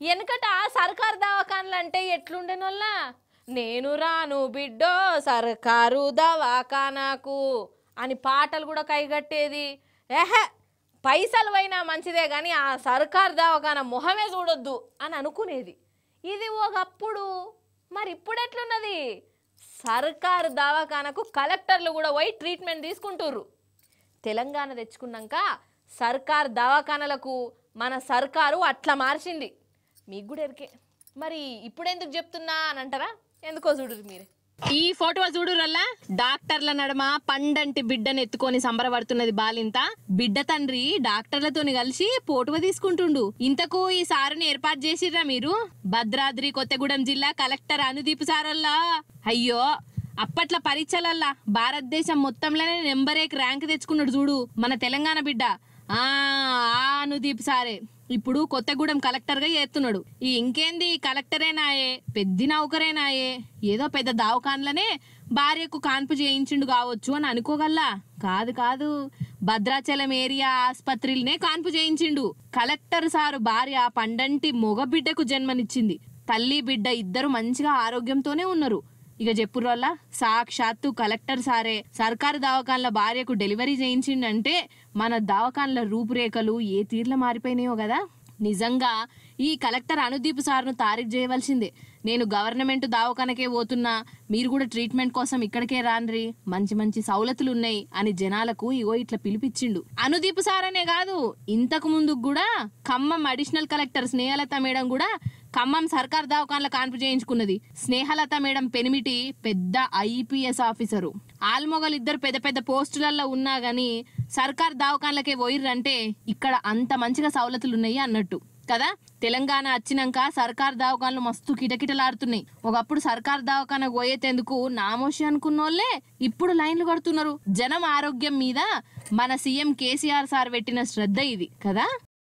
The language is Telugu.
వెనకట సర్కారు దవాఖానలు అంటే ఎట్లుండేనోళ్ళ? నేను రాను బిడ్డో సర్కారు దవాఖానాకు అని పాటలు కూడా కైగట్టేది. ఏహే పైసలు పోయినా మంచిదే కానీ ఆ సర్కారు దవాఖాన మొహమే చూడొద్దు అని అనుకునేది. ఇది ఒకప్పుడు మరి ఇప్పుడు ఎట్లున్నది సర్కారు దవాఖానకు కలెక్టర్లు కూడా పోయి ట్రీట్మెంట్ తీసుకుంటుర్రు. తెలంగాణ తెచ్చుకున్నాక సర్కార్ దవాఖానలకు మన సర్కారు అట్లా మార్చింది. మీకు కూడా ఎరికే మరి ఇప్పుడు ఎందుకు చెప్తున్నా అని అంటారా ఎందుకో చూడరు మీరే. ఈ ఫోటో చూడురల్లా డాక్టర్ల నడమ పండంటి బిడ్డను ఎత్తుకొని సంబరపడుతున్నది బాలింత. బిడ్డ తండ్రి డాక్టర్లతోని కలిసి పోటువ తీసుకుంటుండు. ఇంతకు ఈ సారుని ఏర్పాటు చేసిర్రా మీరు? భద్రాద్రి కొత్తగూడెం జిల్లా కలెక్టర్ అనుదీప్ సారల్లా? అయ్యో అప్పట్ల పరీక్షలల్లా భారతదేశం మొత్తంలోనే నెంబర్ ఏక్ ర్యాంక్ తెచ్చుకున్నాడు చూడు మన తెలంగాణ బిడ్డ. ఆ ఆ అనుదీప్ సారే. ఇప్పుడు కొత్తగూడెం కలెక్టర్గా చేస్తున్నాడు. ఈ ఇంకేంది? కలెక్టరేనాయే పెద్ద నౌకరేనాయే ఏదో పెద్ద దావకాన్లనే భార్యకు కాన్పు చేయించిండు కావచ్చు అని అనుకోగల్లా? కాదు కాదు. భద్రాచలం ఏరియా ఆసుపత్రిలనే కాన్పు చేయించిండు. కలెక్టర్ సారు భార్య పండంటి మొగ బిడ్డకు జన్మనిచ్చింది. తల్లి బిడ్డ ఇద్దరు మంచిగా ఆరోగ్యంతోనే ఉన్నారు. ఇక చెప్పురల్ల సాక్షాత్తు కలెక్టర్ సారే. సర్కారు దవాఖాన్ల భార్యకు డెలివరీ చేయించిండంటే మన దవాఖాన్ల రూపురేఖలు ఏ తీర్ల మారిపోయినాయో కదా నిజంగా ఈ కలెక్టర్ అనుదీప్ సార్ను తారీఖు చేయవలసిందే. నేను గవర్నమెంట్ దవాఖానకే పోతున్నా మీరు కూడా ట్రీట్మెంట్ కోసం ఇక్కడికే రాన్రి మంచి మంచి సౌలతులు ఉన్నాయి అని జనాలకు ఇగో ఇట్లా పిలిపించిండు. అనుదీప్ సార్ అనే కాదు ఇంతకు ముందు కూడా Khammam additional collector Snehalatha madam కూడా ఖమ్మం సర్కార్ దవాఖాన్ల కాన్పు చేయించుకున్నది. స్నేహలత మేడం పెనిమిటి పెద్ద ఐపీఎస్ ఆఫీసరు. ఆల్మొగలు ఇద్దరు పెద్ద పెద్ద పోస్టులలో ఉన్నా గానీ సర్కార్ దవాఖాన్లకే పోయిర్రంటే ఇక్కడ అంత మంచిగా సవలతులు ఉన్నాయి అన్నట్టు. కదా? తెలంగాణ వచ్చినాక సర్కార్ దవాఖాన్లు మస్తు కిటకిటలాడుతున్నాయి. ఒకప్పుడు సర్కార్ దవాఖాన పోయేటందుకు నామోషి అనుకున్నోళ్ళే ఇప్పుడు లైన్లు కడుతున్నారు. జనం ఆరోగ్యం మీద మన సీఎం కేసీఆర్ సార్ పెట్టిన శ్రద్ధ ఇది. కదా?